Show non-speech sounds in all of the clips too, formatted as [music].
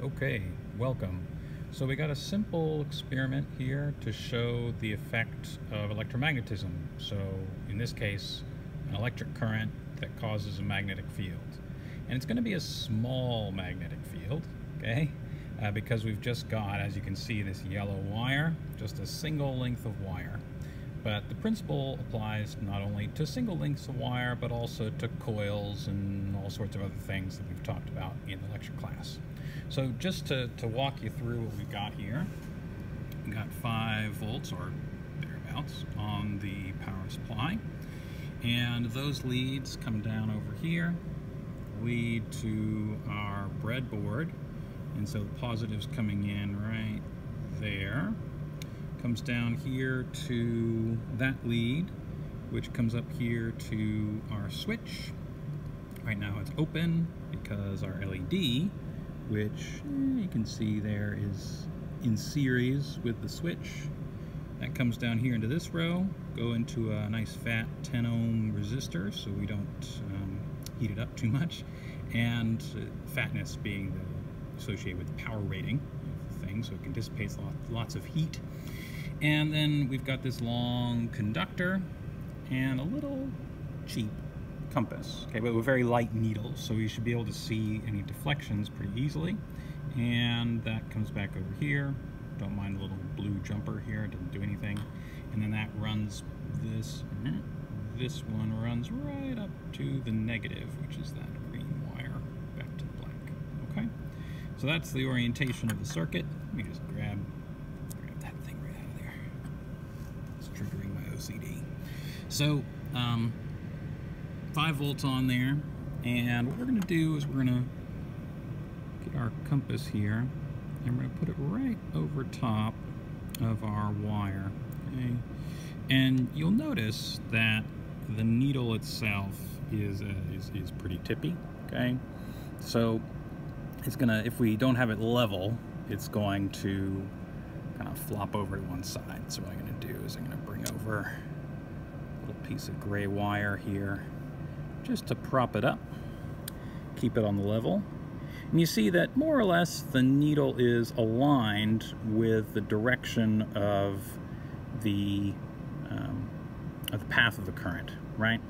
Okay, welcome. So we got a simple experiment here to show the effect of electromagnetism. So in this case, an electric current that causes a magnetic field. And it's going to be a small magnetic field, okay? Uh, because we've just got, as you can see, this yellow wire, just a single length of wire. But the principle applies not only to single lengths of wire, but also to coils and all sorts of other things that we've talked about in the lecture class. So just to, to walk you through what we've got here, we've got 5 volts or thereabouts on the power supply. And those leads come down over here, lead to our breadboard. And so the positive's coming in right there comes down here to that lead, which comes up here to our switch. Right now it's open because our LED, which eh, you can see there is in series with the switch. That comes down here into this row, go into a nice fat 10 ohm resistor so we don't um, heat it up too much. And uh, fatness being the, associated with the power rating of the thing, so it can dissipate lots of heat. And then we've got this long conductor and a little cheap compass, okay, but with very light needles, so you should be able to see any deflections pretty easily. And that comes back over here. Don't mind the little blue jumper here, it doesn't do anything. And then that runs this, this one runs right up to the negative, which is that green wire back to the black, okay? So that's the orientation of the circuit. Let me just So, um, 5 volts on there, and what we're going to do is we're going to get our compass here, and we're going to put it right over top of our wire. Okay? And you'll notice that the needle itself is, uh, is, is pretty tippy, okay? So it's gonna, if we don't have it level, it's going to kind of flop over to one side. So what I'm going to do is I'm going to bring over little piece of gray wire here just to prop it up, keep it on the level. And you see that more or less the needle is aligned with the direction of the, um, of the path of the current, right?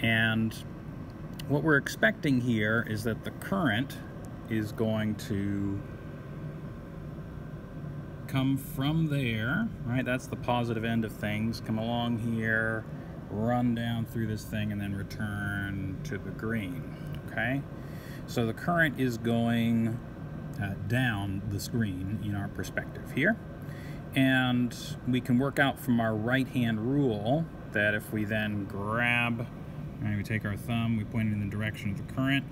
And what we're expecting here is that the current is going to come from there, right? That's the positive end of things. Come along here, run down through this thing, and then return to the green, okay? So the current is going uh, down the screen in our perspective here. And we can work out from our right-hand rule that if we then grab, right, we take our thumb, we point it in the direction of the current,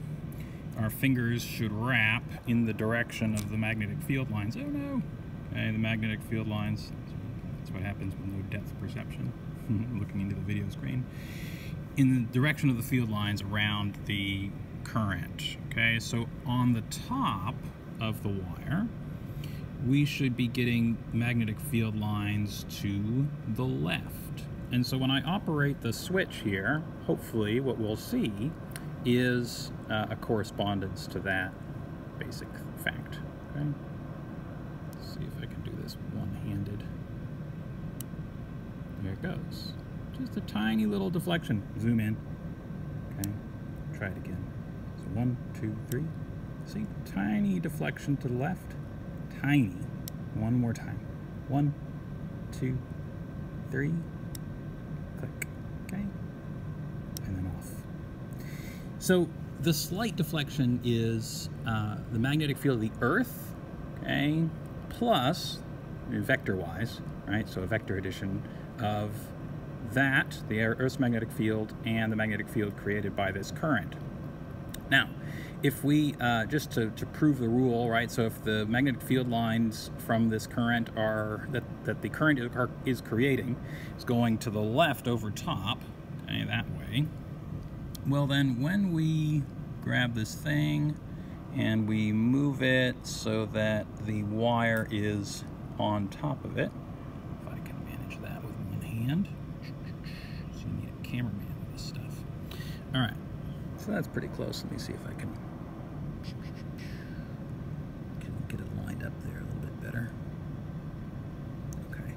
our fingers should wrap in the direction of the magnetic field lines. Oh no, Okay, the magnetic field lines, that's what happens with no depth perception, [laughs] looking into the video screen, in the direction of the field lines around the current. Okay, so on the top of the wire, we should be getting magnetic field lines to the left. And so when I operate the switch here, hopefully what we'll see is uh, a correspondence to that basic fact. Okay? See if I can do this one-handed. There it goes. Just a tiny little deflection. Zoom in. Okay, try it again. So one, two, three. See, tiny deflection to the left. Tiny. One more time. One, two, three. Click. Okay. And then off. So the slight deflection is uh, the magnetic field of the Earth, okay, plus, vector-wise, right, so a vector addition of that, the Earth's magnetic field, and the magnetic field created by this current. Now, if we, uh, just to, to prove the rule, right, so if the magnetic field lines from this current are, that, that the current is creating, is going to the left over top, okay, that way, well then when we grab this thing, and we move it so that the wire is on top of it. If I can manage that with one hand. So you need a cameraman with this stuff. All right, so that's pretty close. Let me see if I can, can get it lined up there a little bit better. Okay.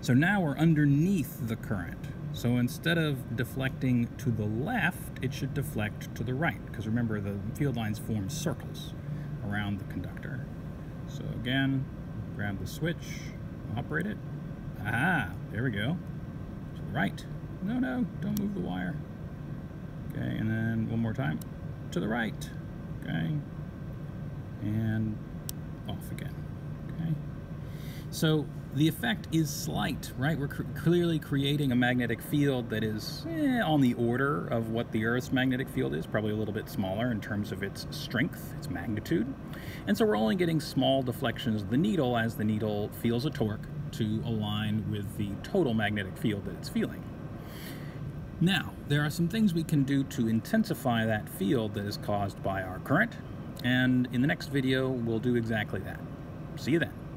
So now we're underneath the current. So instead of deflecting to the left, it should deflect to the right, because remember the field lines form circles around the conductor. So again, grab the switch, operate it. Ah, there we go. To the right. No, no, don't move the wire. Okay, and then one more time. To the right. Okay. And off again. So the effect is slight, right? We're cr clearly creating a magnetic field that is eh, on the order of what the Earth's magnetic field is, probably a little bit smaller in terms of its strength, its magnitude. And so we're only getting small deflections of the needle as the needle feels a torque to align with the total magnetic field that it's feeling. Now, there are some things we can do to intensify that field that is caused by our current, and in the next video, we'll do exactly that. See you then.